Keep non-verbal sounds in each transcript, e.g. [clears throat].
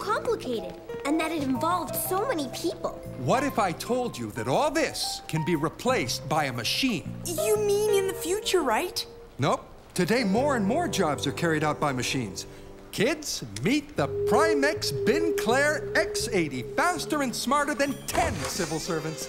complicated and that it involved so many people. What if I told you that all this can be replaced by a machine? You mean in the future, right? Nope. Today, more and more jobs are carried out by machines. Kids, meet the Primex Bin Claire X80, faster and smarter than 10 civil servants.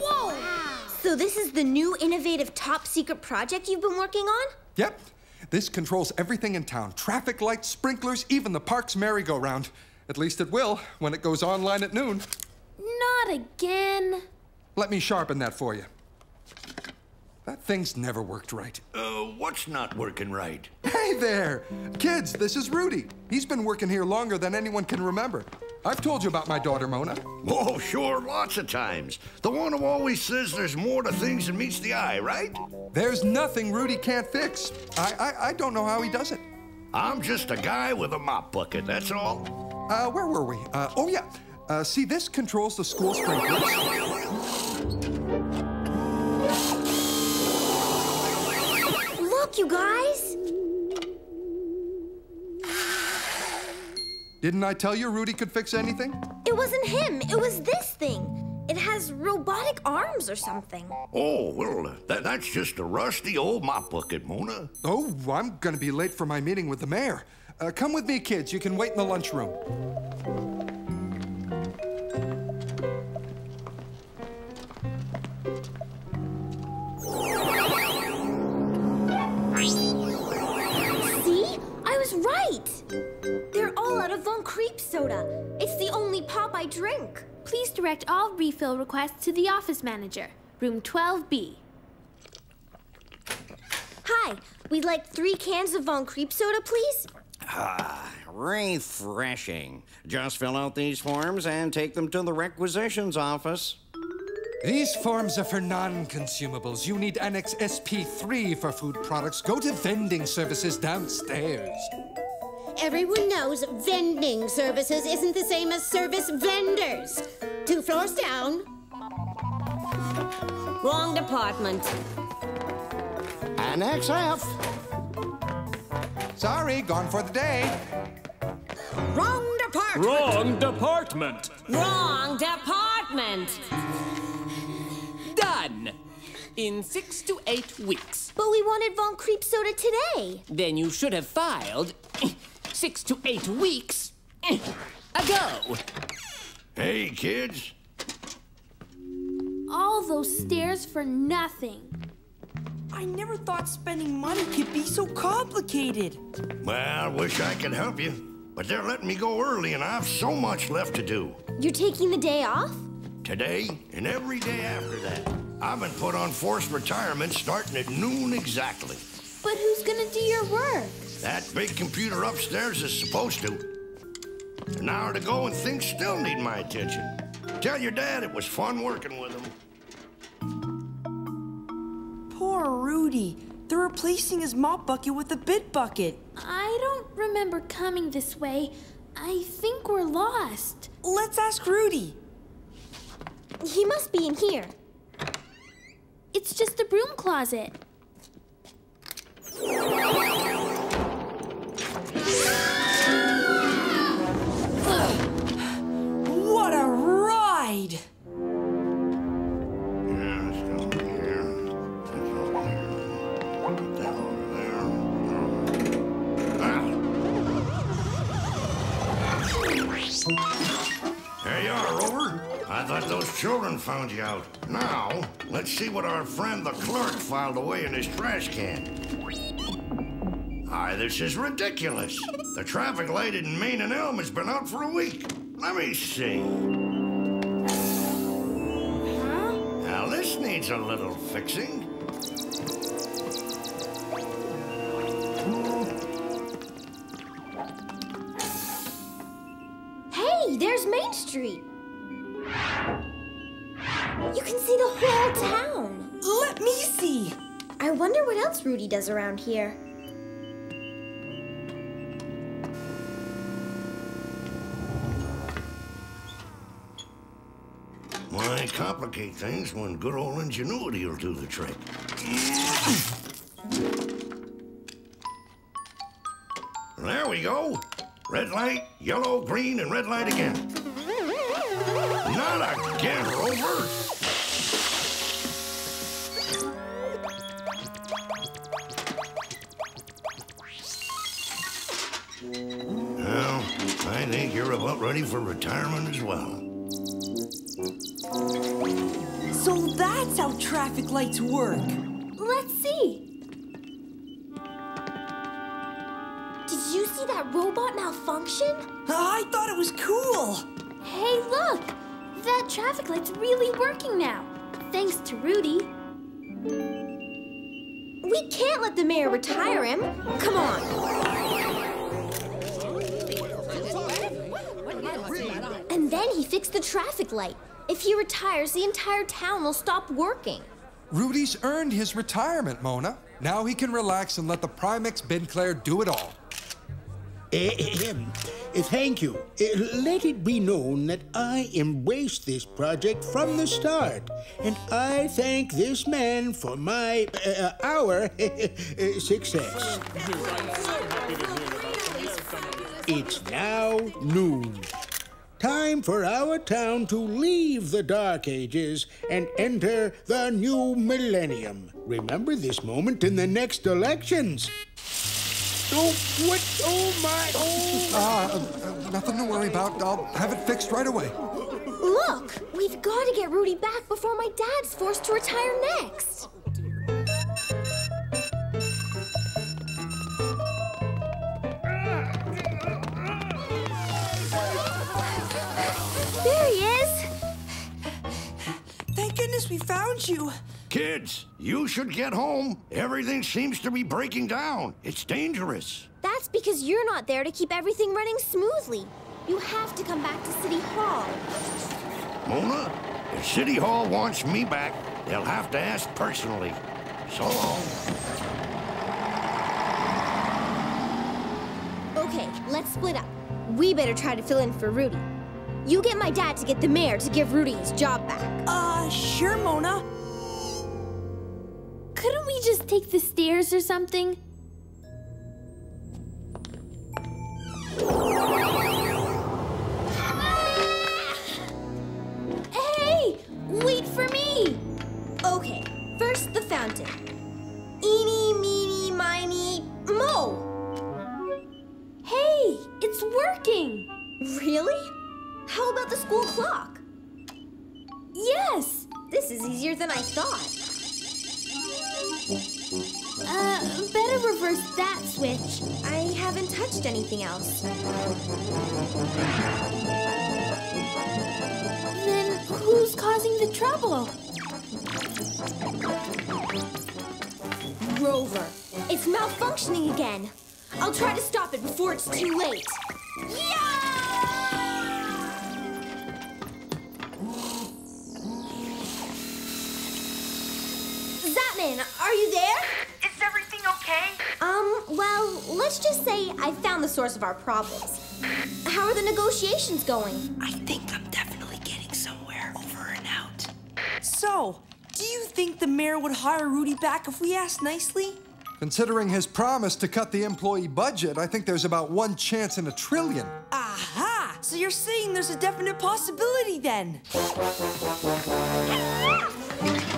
Whoa! So this is the new innovative top secret project you've been working on? Yep. This controls everything in town. Traffic lights, sprinklers, even the park's merry-go-round. At least it will when it goes online at noon. Not again. Let me sharpen that for you. That thing's never worked right. Uh, what's not working right? Hey there! Kids, this is Rudy. He's been working here longer than anyone can remember. I've told you about my daughter, Mona. Oh, sure, lots of times. The one who always says there's more to things than meets the eye, right? There's nothing Rudy can't fix. I, I, I don't know how he does it. I'm just a guy with a mop bucket, that's all. Uh, where were we? Uh, oh, yeah. Uh, see, this controls the school sprinklers. Look, you guys! Didn't I tell you Rudy could fix anything? It wasn't him, it was this thing. It has robotic arms or something. Oh, well, uh, that, that's just a rusty old mop bucket, Mona. Oh, I'm gonna be late for my meeting with the mayor. Uh, come with me, kids. You can wait in the lunchroom. Of Von Creep soda. It's the only pop I drink. Please direct all refill requests to the office manager, room 12B. Hi, we'd like three cans of Von Creep soda, please. Ah, refreshing. Just fill out these forms and take them to the requisitions office. These forms are for non-consumables. You need Annex SP3 for food products. Go to vending services downstairs. Everyone knows vending services isn't the same as service vendors. Two floors down. Wrong department. Annex F. Sorry, gone for the day. Wrong department. Wrong department. Wrong department. Done! In six to eight weeks. But we wanted Von Creep soda today. Then you should have filed six to eight weeks eh, ago. Hey, kids. All those stairs for nothing. I never thought spending money could be so complicated. Well, I wish I could help you, but they're letting me go early and I have so much left to do. You're taking the day off? Today and every day after that. I've been put on forced retirement starting at noon exactly. But who's gonna do your work? That big computer upstairs is supposed to. An hour to go and things still need my attention. Tell your dad it was fun working with him. Poor Rudy. They're replacing his mop bucket with a bit bucket. I don't remember coming this way. I think we're lost. Let's ask Rudy. He must be in here. It's just a broom closet. What a ride! Ah. There you are, Rover. I thought those children found you out. Now, let's see what our friend the clerk filed away in his trash can. Aye, this is ridiculous. The traffic light in Main and Elm has been out for a week. Let me see. Now, this needs a little fixing. Hey, there's Main Street. You can see the whole town. Let me see. I wonder what else Rudy does around here. Complicate things when good old ingenuity will do the trick? There we go. Red light, yellow, green, and red light again. Not again, Rover. Well, I think you're about ready for retirement as well. How traffic lights work. Let's see. Did you see that robot malfunction? I thought it was cool. Hey, look! That traffic light's really working now. Thanks to Rudy. We can't let the mayor retire him. Come on. And then he fixed the traffic light. If he retires, the entire town will stop working. Rudy's earned his retirement, Mona. Now he can relax and let the Primex Binclair do it all. Eh, eh, Ahem. Uh, eh, Thank you. Let it be known that I embraced this project from the start, and I thank this man for my, uh, our [laughs] success. It's now noon. Time for our town to leave the Dark Ages and enter the new millennium. Remember this moment in the next elections. Oh, what? Oh, my. Oh. Ah, uh, uh, nothing to worry about. I'll have it fixed right away. Look, we've got to get Rudy back before my dad's forced to retire next. We found you. Kids, you should get home. Everything seems to be breaking down. It's dangerous. That's because you're not there to keep everything running smoothly. You have to come back to City Hall. Mona, if City Hall wants me back, they'll have to ask personally. So long. Okay, let's split up. We better try to fill in for Rudy. You get my dad to get the mayor to give Rudy his job back. Sure, Mona. Couldn't we just take the stairs or something? This is easier than I thought. Uh, better reverse that switch. I haven't touched anything else. Then who's causing the trouble? Rover, it's malfunctioning again. I'll try to stop it before it's too late. Zapman, are you there? Is everything okay? Um, well, let's just say I found the source of our problems. How are the negotiations going? I think I'm definitely getting somewhere. Over and out. So, do you think the mayor would hire Rudy back if we asked nicely? Considering his promise to cut the employee budget, I think there's about one chance in a trillion. Aha! So you're saying there's a definite possibility then? [laughs]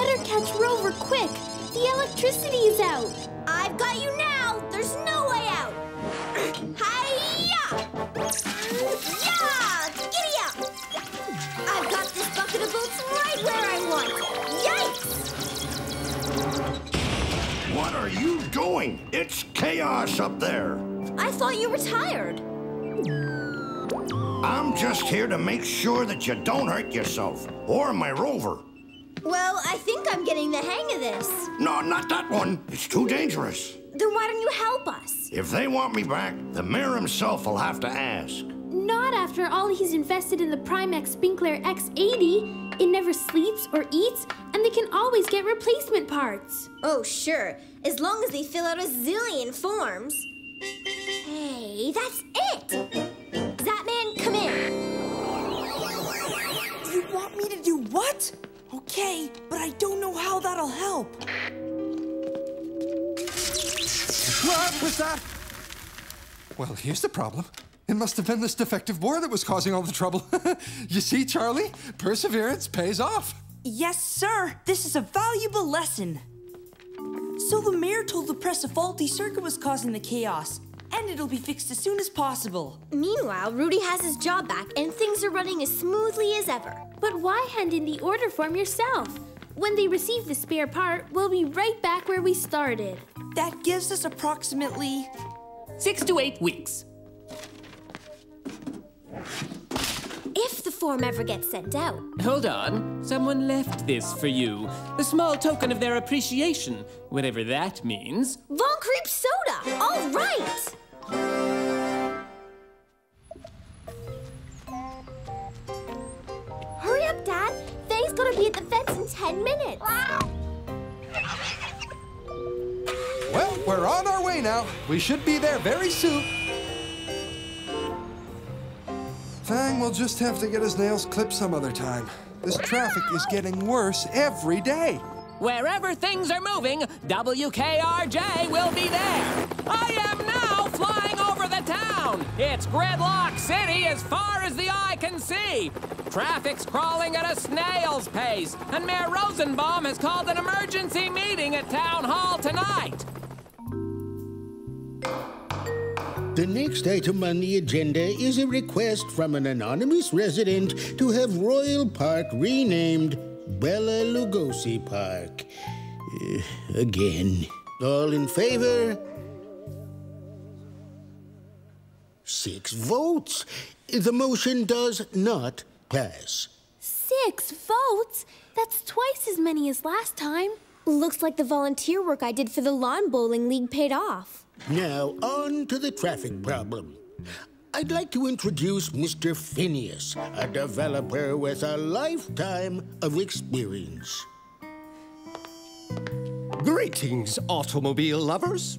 better catch Rover quick. The electricity is out. I've got you now. There's no way out. [clears throat] Hiya! Yeah! Giddy up! I've got this bucket of boats right where I want. Yikes! What are you doing? It's chaos up there. I thought you were tired. I'm just here to make sure that you don't hurt yourself or my rover. Well, I think I'm getting the hang of this. No, not that one. It's too dangerous. Then why don't you help us? If they want me back, the mayor himself will have to ask. Not after all he's invested in the Primex Spinkler X80. It never sleeps or eats, and they can always get replacement parts. Oh, sure. As long as they fill out a zillion forms. Hey, that's it! Zapman, come in. You want me to do what? okay, but I don't know how that'll help. What was that? Well, here's the problem. It must have been this defective board that was causing all the trouble. [laughs] you see, Charley, perseverance pays off. Yes, sir. This is a valuable lesson. So the mayor told the press a faulty circuit was causing the chaos, and it'll be fixed as soon as possible. Meanwhile, Rudy has his job back and things are running as smoothly as ever. But why hand in the order form yourself? When they receive the spare part, we'll be right back where we started. That gives us approximately six to eight weeks. If the form ever gets sent out. Hold on. Someone left this for you. A small token of their appreciation, whatever that means. Von Creep Soda! All right! Hurry up, Dad! Faye's gonna be at the fence in 10 minutes. Well, we're on our way now. We should be there very soon. Fang will just have to get his nails clipped some other time. This traffic is getting worse every day. Wherever things are moving, WKRJ will be there. I am now flying over town. It's Gridlock City as far as the eye can see. Traffic's crawling at a snail's pace, and Mayor Rosenbaum has called an emergency meeting at Town Hall tonight. The next item on the agenda is a request from an anonymous resident to have Royal Park renamed Bela Lugosi Park. Uh, again. All in favor? Six votes. The motion does not pass. Six votes? That's twice as many as last time. Looks like the volunteer work I did for the Lawn Bowling League paid off. Now, on to the traffic problem. I'd like to introduce Mr. Phineas, a developer with a lifetime of experience. Greetings, automobile lovers.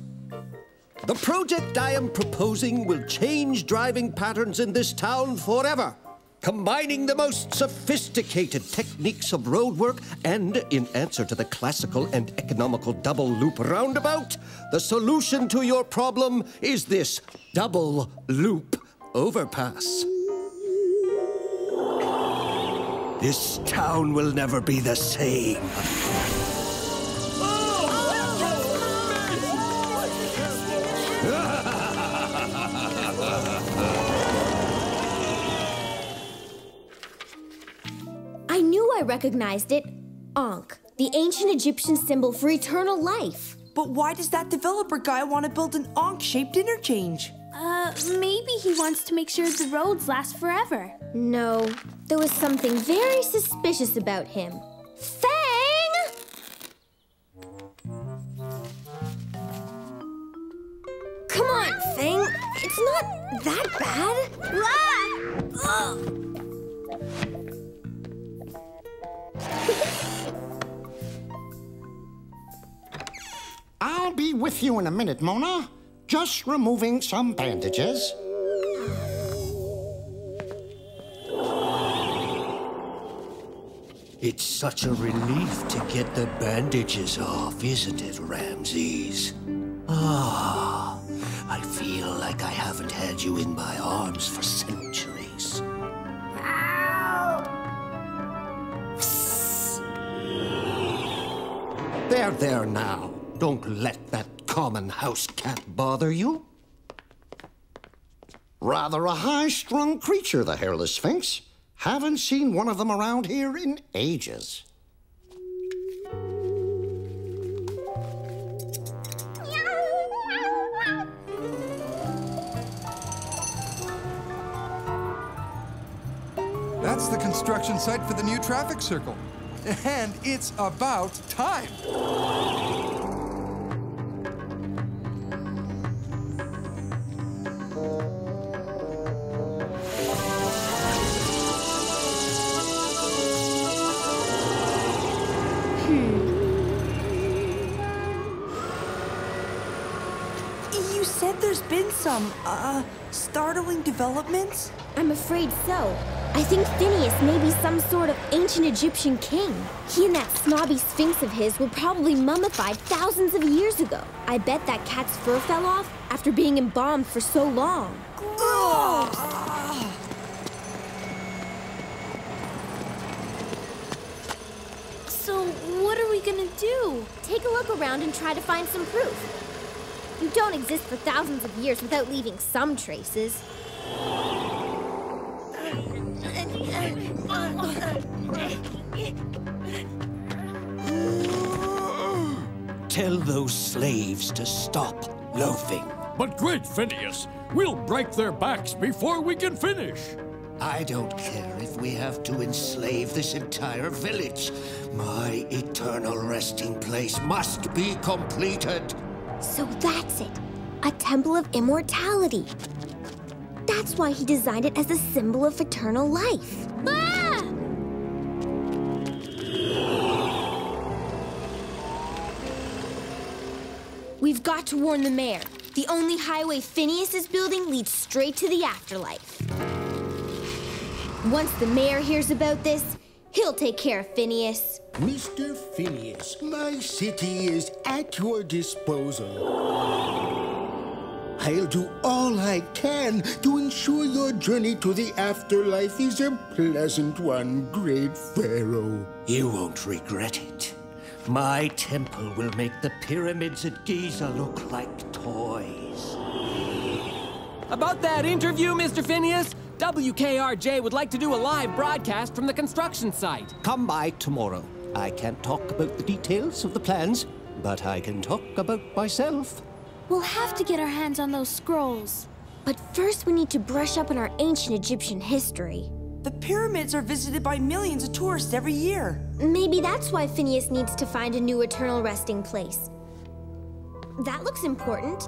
The project I am proposing will change driving patterns in this town forever. Combining the most sophisticated techniques of roadwork and, in answer to the classical and economical double loop roundabout, the solution to your problem is this double loop overpass. This town will never be the same. I recognized it. Ankh, the ancient Egyptian symbol for eternal life. But why does that developer guy want to build an Ankh-shaped interchange? Uh, maybe he wants to make sure the roads last forever. No, there was something very suspicious about him. Fang! Come on, Fang. It's not that bad. Ah! Ugh. I'll be with you in a minute, Mona. Just removing some bandages. It's such a relief to get the bandages off, isn't it, Ramses? Ah, I feel like I haven't had you in my arms for centuries. There, there now. Don't let that common house cat bother you. Rather a high-strung creature, the hairless sphinx. Haven't seen one of them around here in ages. That's the construction site for the new traffic circle. And it's about time. There's been some, uh, startling developments? I'm afraid so. I think Phineas may be some sort of ancient Egyptian king. He and that snobby sphinx of his were probably mummified thousands of years ago. I bet that cat's fur fell off after being embalmed for so long. Gross! So, what are we gonna do? Take a look around and try to find some proof. You don't exist for thousands of years without leaving some traces. Tell those slaves to stop loafing. But great Phineas, we'll break their backs before we can finish. I don't care if we have to enslave this entire village. My eternal resting place must be completed. So that's it. A temple of immortality. That's why he designed it as a symbol of eternal life. Ah! We've got to warn the mayor. The only highway Phineas is building leads straight to the afterlife. Once the mayor hears about this, he'll take care of Phineas. Mr. Phineas, my city is at your disposal. I'll do all I can to ensure your journey to the afterlife is a pleasant one, great Pharaoh. You won't regret it. My temple will make the pyramids at Giza look like toys. About that interview, Mr. Phineas, WKRJ would like to do a live broadcast from the construction site. Come by tomorrow. I can't talk about the details of the plans, but I can talk about myself. We'll have to get our hands on those scrolls. But first, we need to brush up on our ancient Egyptian history. The pyramids are visited by millions of tourists every year. Maybe that's why Phineas needs to find a new eternal resting place. That looks important.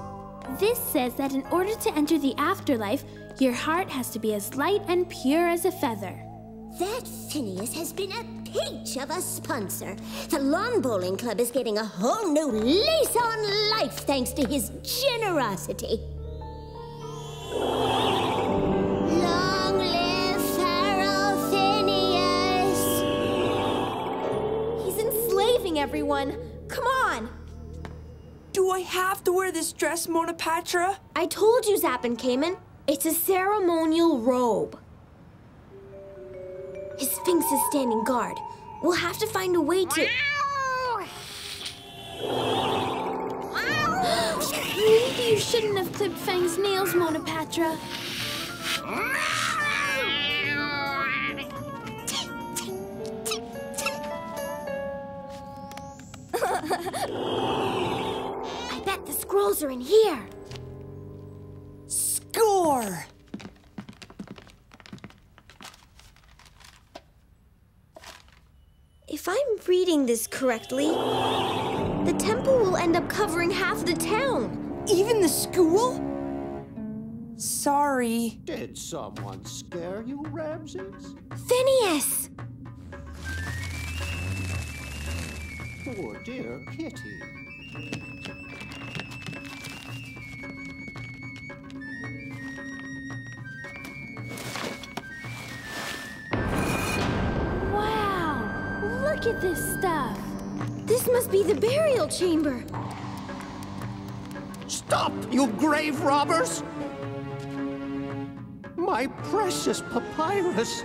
This says that in order to enter the afterlife, your heart has to be as light and pure as a feather. That Phineas has been a peach of a sponsor. The Lawn Bowling Club is getting a whole new lease on life thanks to his generosity. Long live Pharaoh Phineas! He's enslaving everyone. Come on. Do I have to wear this dress, Mona Patra? I told you, Zap and Cayman. It's a ceremonial robe. His Sphinx is standing guard. We'll have to find a way to. Maybe you shouldn't have clipped Fang's nails, Mona [laughs] scrolls are in here. Score! If I'm reading this correctly, the temple will end up covering half the town. Even the school? Sorry. Did someone scare you, Ramses? Phineas! Poor dear kitty. Look at this stuff. This must be the burial chamber. Stop, you grave robbers! My precious papyrus!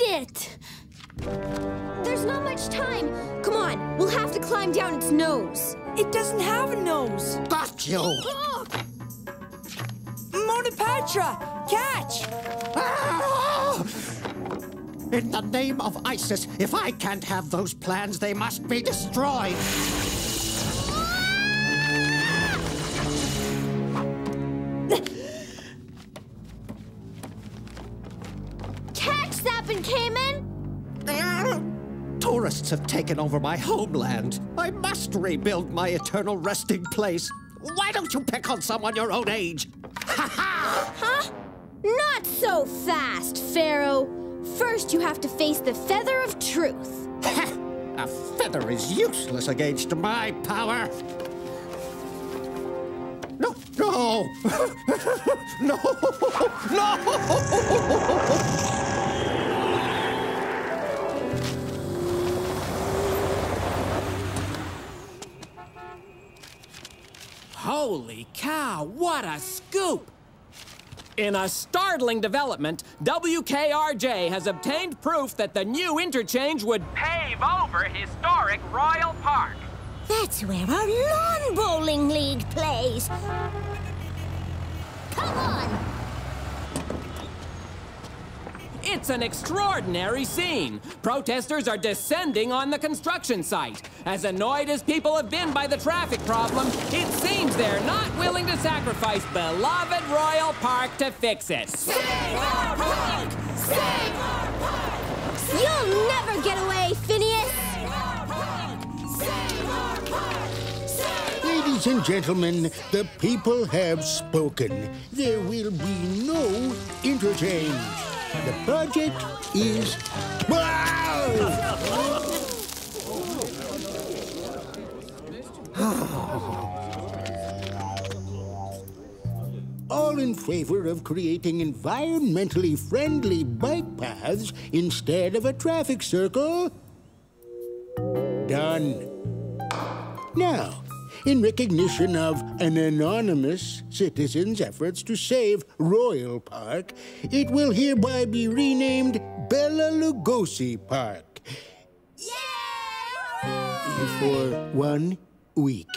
Made it! There's not much time. Come on, we'll have to climb down its nose. It doesn't have a nose. Got you! Mona Patra! Catch! Ah! In the name of Isis, if I can't have those plans, they must be destroyed. Have taken over my homeland. I must rebuild my eternal resting place. Why don't you pick on someone your own age? Ha ha! Huh? Not so fast, Pharaoh. First, you have to face the feather of truth. A feather is useless against my power. No, no, [laughs] no, [laughs] no! [laughs] Holy cow, what a scoop! In a startling development, WKRJ has obtained proof that the new interchange would pave over historic Royal Park. That's where our lawn bowling league plays. It's an extraordinary scene. Protesters are descending on the construction site. As annoyed as people have been by the traffic problem, it seems they're not willing to sacrifice beloved Royal Park to fix it. Save our park! Save our park! You'll never get away, Phineas! Ladies and gentlemen, the people have spoken. There will be no interchange. The project is. [sighs] All in favor of creating environmentally friendly bike paths instead of a traffic circle? Done. Now, in recognition of an anonymous citizen's efforts to save Royal Park, it will hereby be renamed Bela Lugosi Park. Yeah! For one week.